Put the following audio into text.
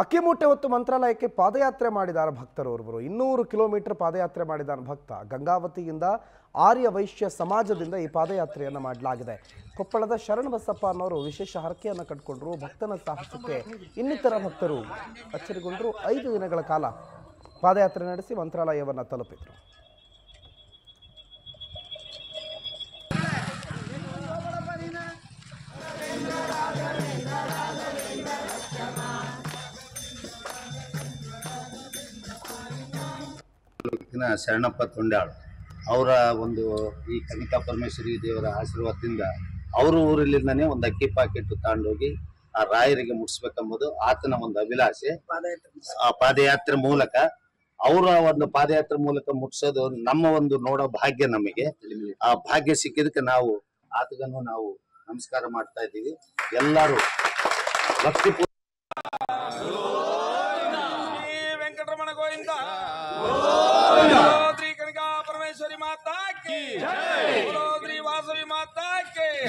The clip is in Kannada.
ಅಕ್ಕಿಮೂಟೆ ಹೊತ್ತು ಮಂತ್ರಾಲಯಕ್ಕೆ ಪಾದಯಾತ್ರೆ ಮಾಡಿದ್ದಾರೆ ಭಕ್ತರೋರ್ವರು. ಇನ್ನೂರು ಕಿಲೋಮೀಟರ್ ಪಾದಯಾತ್ರೆ ಮಾಡಿದಾನ ಭಕ್ತ. ಗಂಗಾವತಿಯಿಂದ ಆರ್ಯ ವೈಶ್ಯ ಸಮಾಜದಿಂದ ಈ ಪಾದಯಾತ್ರೆಯನ್ನು ಮಾಡಲಾಗಿದೆ. ಕೊಪ್ಪಳದ ಶರಣಬಸಪ್ಪ ಅನ್ನೋರು ವಿಶೇಷ ಹರಕೆಯನ್ನು ಕಟ್ಕೊಂಡ್ರು. ಭಕ್ತನ ಸಾಹಸಕ್ಕೆ ಇನ್ನಿತರ ಭಕ್ತರು ಅಚ್ಚರಿಗೊಂಡರು. ಐದು ದಿನಗಳ ಕಾಲ ಪಾದಯಾತ್ರೆ ನಡೆಸಿ ಮಂತ್ರಾಲಯವನ್ನು ತಲುಪಿದರು. ತಾಲೂಕಿನ ಶರಣಪ್ಪ ತೊಂಡಾಳ್ ಅವರ ಒಂದು ಈ ಕನಿಕಾ ಪರಮೇಶ್ವರಿ ದೇವರ ಆಶೀರ್ವಾದದಿಂದ ಅವ್ರ ಊರಲ್ಲಿಂದನೇ ಒಂದು ಅಕ್ಕಿ ಪಾಕೆಟ್ ತಗೊಂಡೋಗಿ ಆ ರಾಯರಿಗೆ ಮುಟ್ಸ್ಬೇಕೆಂಬುದು ಆತನ ಒಂದು ಅಭಿಲಾಷೆ. ಆ ಪಾದಯಾತ್ರೆ ಮೂಲಕ ಅವರ ಒಂದು ಪಾದಯಾತ್ರೆ ಮೂಲಕ ಮುಟ್ಸೋದು ನಮ್ಮ ಒಂದು ನೋಡೋ ಭಾಗ್ಯ ನಮಗೆ. ಆ ಭಾಗ್ಯ ಸಿಕ್ಕಿದಕ್ಕೆ ನಾವು ಆತಗನ್ನು ನಾವು ನಮಸ್ಕಾರ ಮಾಡ್ತಾ ಇದ್ದೀವಿ. ಎಲ್ಲರೂ ಭಕ್ತಿ ವೆಂಕಟರಮಣ ಗೋವಿಂದ. गंगा परमेश्वरी माता की। जय। वासवी माता के।